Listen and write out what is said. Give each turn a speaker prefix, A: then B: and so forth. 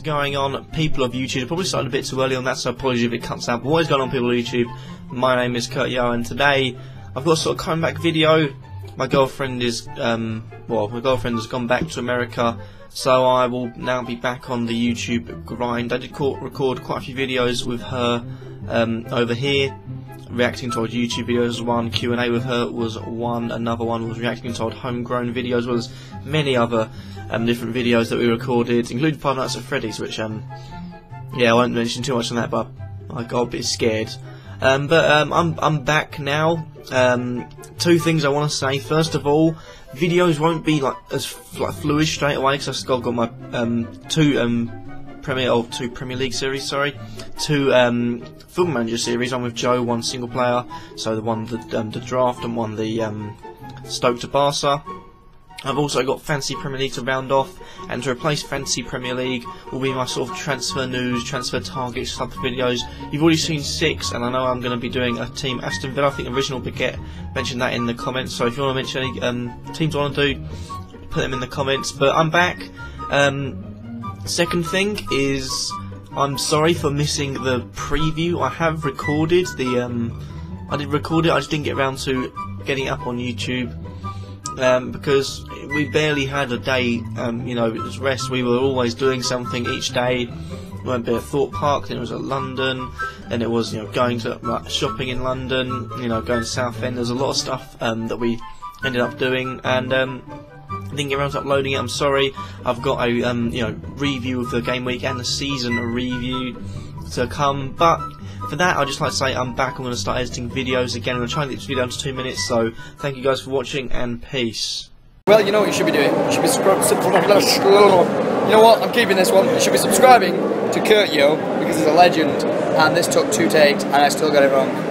A: going on, people of YouTube? I probably started a bit too early on that, so apologies if it cuts out. But what is going on, people of YouTube? My name is Kurtyoy, and today I've got a sort of comeback video. My girlfriend is, um, well, my girlfriend has gone back to America, so I will now be back on the YouTube grind. I did record quite a few videos with her um, over here reacting to old YouTube videos one, Q&A with her was one, another one was reacting to old homegrown videos, well as many other um, different videos that we recorded, including Five Nights at Freddy's, which, um, yeah, I won't mention too much on that, but I got a bit scared. Um, but um, I'm I'm back now. Um, two things I want to say. First of all, videos won't be like as like fluid straight away because I've got my um, two um, Premier or two Premier League series, sorry, two um, Football Manager series. One with Joe, one single player, so the one the um, the draft and one the um, Stoke to Barca. I've also got Fantasy Premier League to round off, and to replace Fantasy Premier League will be my sort of transfer news, transfer targets of videos. You've already seen six, and I know I'm going to be doing a team Aston Villa. I think original Baguette mentioned that in the comments. So if you want to mention any um, teams I want to do, put them in the comments. But I'm back. Um, Second thing is, I'm sorry for missing the preview. I have recorded the, um, I did record it, I just didn't get around to getting it up on YouTube. Um, because we barely had a day, um, you know, it was rest. We were always doing something each day. We went to Thorpe Park, then it was at London, then it was, you know, going to shopping in London, you know, going to Southend. There's a lot of stuff um, that we ended up doing, and um, didn't get around to uploading it. I'm sorry. I've got a um, you know review of the game week and the season review to come, but for that, I'd just like to say I'm back. I'm going to start editing videos again. I'm going to try get this video down to two minutes. So thank you guys for watching and peace.
B: Well, you know what you should be doing. You should be. You know what? I'm keeping this one. You should be subscribing to Kurtyoy because he's a legend, and this took two takes, and I still got it wrong.